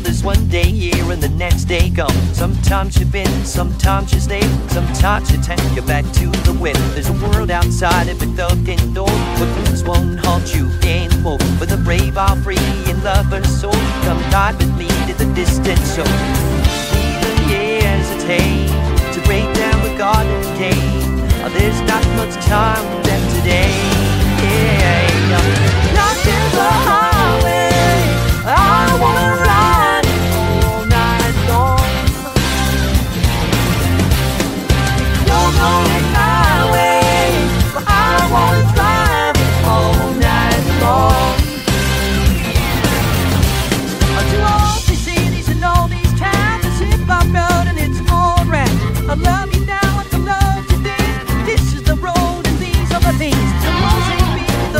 this one day here and the next day gone. Sometimes you've been, sometimes you stay, sometimes you take you back to the wind. There's a world outside every thug indoor, but things won't haunt you anymore. For the brave are free and lovers soul. Come ride with me to the distant shore. Even hesitate to break down the garden gate. There's not much time